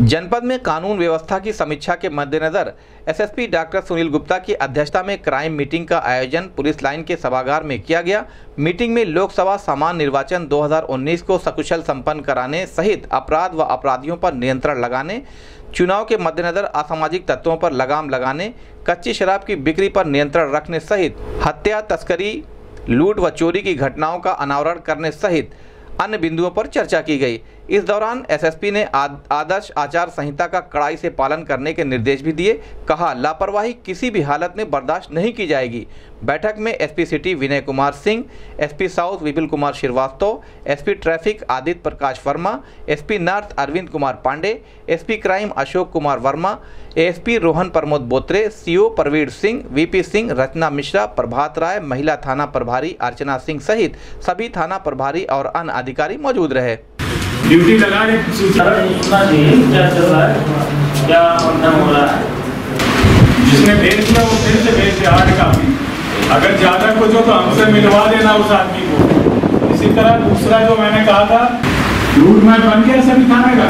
जनपद में कानून व्यवस्था की समीक्षा के मद्देनजर एसएसपी डॉक्टर सुनील गुप्ता की अध्यक्षता में क्राइम मीटिंग का आयोजन पुलिस लाइन के सभागार में किया गया। मीटिंग में लोकसभा सामान्य निर्वाचन 2019 को सकुशल संपन्न कराने सहित अपराध व अपराधियों पर नियंत्रण लगाने, चुनाव के मद्देनजर असामाजिक तत्वों पर लगाम लगाने, कच्ची शराब की बिक्री पर नियंत्रण रखने सहित हत्या, तस्करी, लूट व चोरी की घटनाओं का अनावरण करने सहित अन्य बिंदुओं पर चर्चा की गई। इस दौरान एसएसपी ने आदर्श आचार संहिता का कड़ाई से पालन करने के निर्देश भी दिए, कहा, लापरवाही किसी भी हालत में बर्दाश्त नहीं की जाएगी। बैठक में SP city Vinay Kumar Singh, SP south Vipil Kumar Srivastava, SP traffic Aditya Prakash Verma, SP north Arvind Kumar Pandey, SP crime Ashok Kumar Verma ASP Rohan Pramod Botre, CO Parveer Singh, VP Singh, Rachna Mishra, Prabhat Rai, महिला थाना प्रभारी अर्चना सिंह सहित सभी थाना प्रभारी और अन्य अधिकारी मौजूद रहे। ड्यूटी लगा रहे पूछना चाहिए क्या चल रहा है? क्या मतलब हो रहा है? जिसने भेज दिया वो फिर से भेज दिया हार्ड कापी अगर ज़्यादा कुछ हो तो हमसे मिलवा देना उस आदमी को। इसी तरह दूसरा जो मैंने कहा था रूट मैप बन गया सभी थाने का।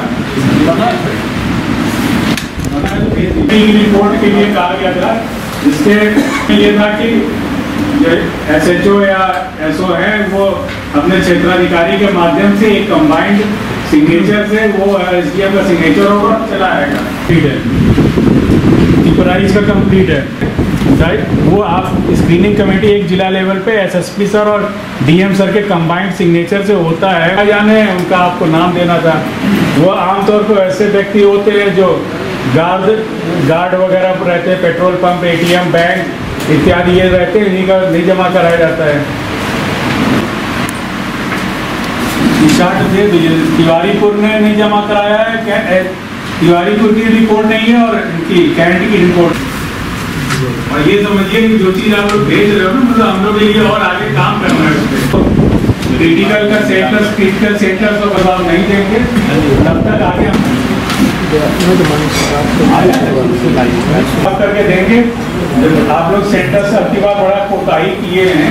रिपोर्ट के लिए कहा गया था जिसके ये था कि एस एच ओ या एस ओ है वो अपने क्षेत्राधिकारी के माध्यम से एक कंबाइंड सिग्नेचर से वो एस डी एम का सिग्नेचर होगा, चला आएगा। ठीक है। प्राइस का कंप्लीट है। वो आप स्क्रीनिंग कमेटी एक जिला लेवल पे एसएसपी सर और डीएम सर के कंबाइंड सिग्नेचर से होता है। जाने उनका आपको नाम देना था। वो आमतौर पर ऐसे व्यक्ति होते हैं जो गार्ड गार्ड वगैरह रहते हैं पेट्रोल पंप एटीएम बैंक इत्यादि ये रहते हैं, इन्हीं का नहीं जमा कराया जाता है। तिवारीपुर ने नहीं जमा कराया है तिवारीपुर की रिपोर्ट नहीं है और इनकी, कैंट की रिपोर्ट। और ये समझिए कि जो चीज़ आप लोग भेज रहे हो ना मतलब हम लोग ये और आगे काम करना है। क्रिटिकल का सेंटर क्रिटिकल सेंटर तो बदलाव नहीं देंगे। तब तक आगे हम करके देंगे। आप लोग सेंटर से अति बार बड़ा कोताही किए हैं।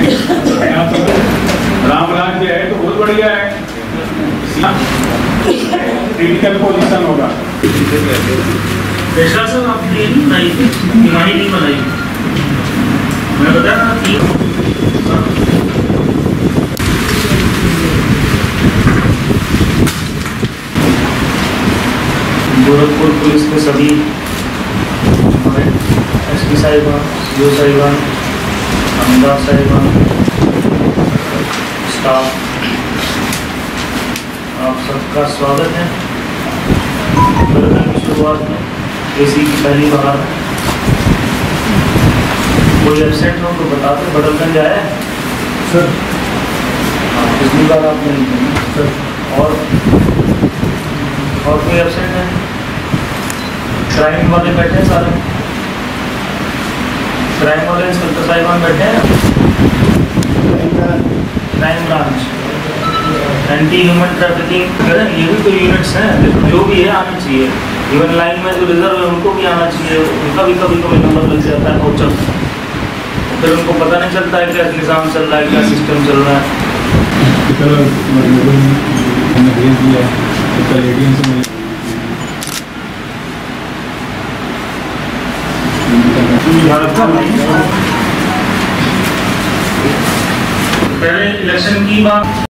राम राज है तो बहुत बढ़िया है। क्रिटिकल पोजीशन होगा। आपने नहीं बनाई थी बीमारी नहीं बनाई मैं बता रहा कि गोरखपुर पुलिस के सभी एस पी साहिबान सी ओ साहिबान अहमदाब साहिबान स्टाफ सबका स्वागत है। की शुरुआत में एसी की पहली बार। कोई एबसेंट हो तो बता दो बदलगंज आया सर हाँ पिछली बार आप नहीं सर और और कोई एबसेंट है? क्राइम वाले बैठे हैं सारे? क्राइम वाले इंस्पेक्टर साहिबान बैठे हैं? Crime branch anti human trafficking ये भी तो यूनिट्स हैं जो भी है आनी चाहिए। इवन लाइन में जो रिज़र्व है उनको भी आना चाहिए। उनका भी कभी कभी नंबर लग जाता है और फिर उनको पता नहीं चलता है क्या निज़ाम चल रहा है क्या सिस्टम चल रहा है। पहले इलेक्शन की बात